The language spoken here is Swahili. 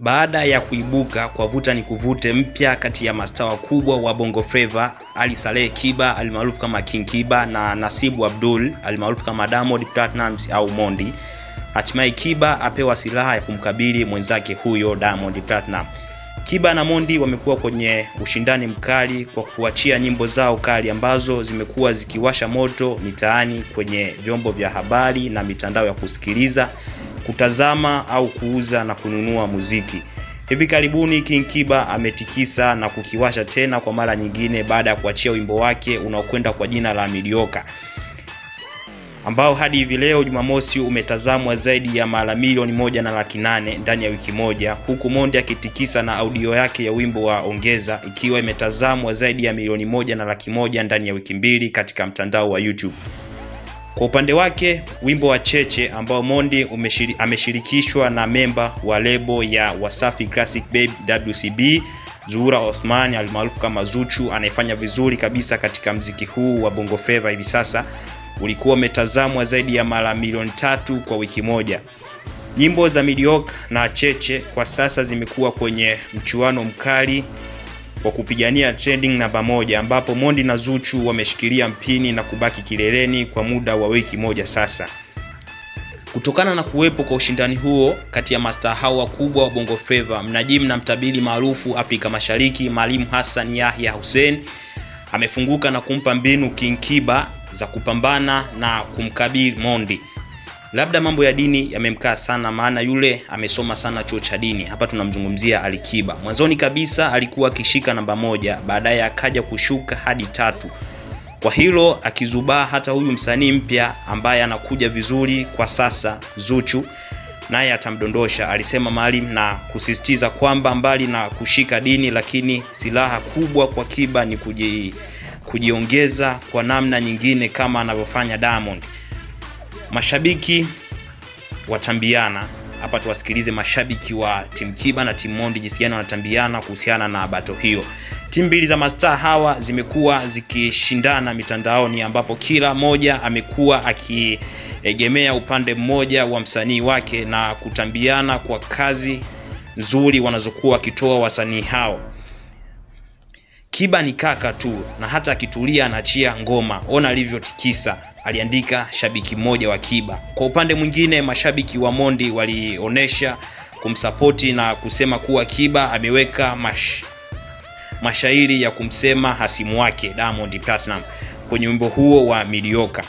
Baada ya kuibuka kwa vuta ni kuvute mpya kati ya mastaa wakubwa wa Bongo Flava Ali Saleh Kiba almaarufu kama King Kiba na Nasibu Abdul almaarufu kama Diamond Platnumz au Mondi, hatimaye Kiba apewa silaha ya kumkabili mwenzake huyo Diamond Platnumz. Kiba na Mondi wamekuwa kwenye ushindani mkali kwa kuachia nyimbo zao kali ambazo zimekuwa zikiwasha moto mitaani, kwenye vyombo vya habari na mitandao ya kusikiliza kutazama au kuuza na kununua muziki. Hivi karibuni King Kiba ametikisa na kukiwasha tena kwa mara nyingine baada ya kuachia wimbo wake unaokwenda kwa jina la Midioka ambao hadi hivi leo Jumamosi umetazamwa zaidi ya mara milioni moja na laki nane ndani ya wiki moja, huku Mondi akitikisa na audio yake ya wimbo wa Ongeza ikiwa imetazamwa zaidi ya milioni moja na laki moja ndani ya wiki mbili katika mtandao wa YouTube. Kwa upande wake wimbo wa Cheche ambao Mondi umeshiri, ameshirikishwa na memba wa lebo ya Wasafi Classic Babe WCB Zuhura Othman almaarufu kama Zuchu anayefanya vizuri kabisa katika mziki huu wa Bongo Flava hivi sasa ulikuwa umetazamwa zaidi ya mara milioni tatu kwa wiki moja. Nyimbo za Midiok na Cheche kwa sasa zimekuwa kwenye mchuano mkali wa kupigania trending namba moja ambapo Mondi na Zuchu wameshikilia mpini na kubaki kileleni kwa muda wa wiki moja sasa. Kutokana na kuwepo kwa ushindani huo kati ya mastaa hao wakubwa wa Bongo Flava, mnajimu na mtabiri maarufu Afrika Mashariki Mwalimu Hassan Yahya Hussein amefunguka na kumpa mbinu King Kiba za kupambana na kumkabili Mondi. Labda mambo ya dini yamemkaa sana, maana yule amesoma sana chuo cha dini. Hapa tunamzungumzia Alikiba. Mwanzoni kabisa alikuwa akishika namba moja, baadaye akaja kushuka hadi tatu. Kwa hilo akizubaa hata huyu msanii mpya ambaye anakuja vizuri kwa sasa, Zuchu naye atamdondosha, alisema Maalim, na kusisitiza kwamba mbali na kushika dini, lakini silaha kubwa kwa Kiba ni kuji, kujiongeza kwa namna nyingine kama anavyofanya Diamond. Mashabiki watambiana hapa, tuwasikilize mashabiki wa timu Kiba na timu Mondi jinsi gani wanatambiana kuhusiana na bato hiyo. Timu mbili za mastaa hawa zimekuwa zikishindana mitandaoni, ambapo kila moja amekuwa akiegemea upande mmoja wa msanii wake na kutambiana kwa kazi nzuri wanazokuwa wakitoa wasanii hao. Kiba ni kaka tu na hata akitulia anaachia ngoma, ona alivyotikisa, aliandika shabiki mmoja wa Kiba. Kwa upande mwingine, mashabiki wa Mondi walionyesha kumsapoti na kusema kuwa Kiba ameweka mash, mashairi ya kumsema hasimu wake Diamond Platinum kwenye wimbo huo wa Midioka.